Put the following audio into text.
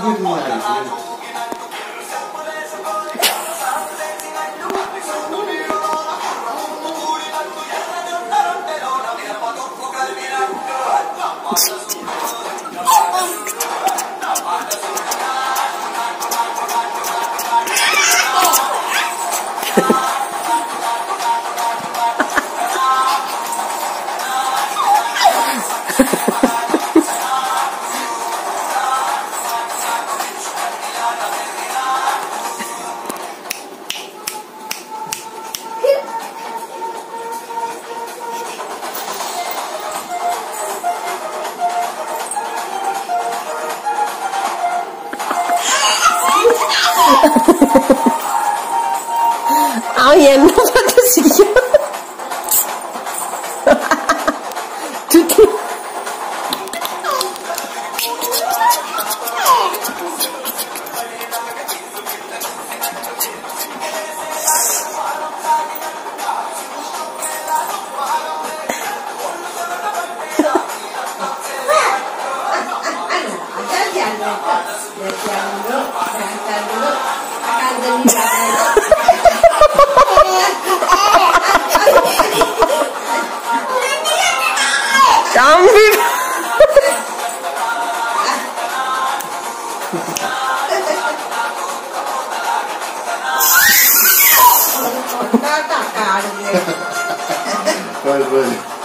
give me that. 아 옛날 아저씨야 두툼 Yeah, yeah, yeah. Tá. tá né? Vai, vai.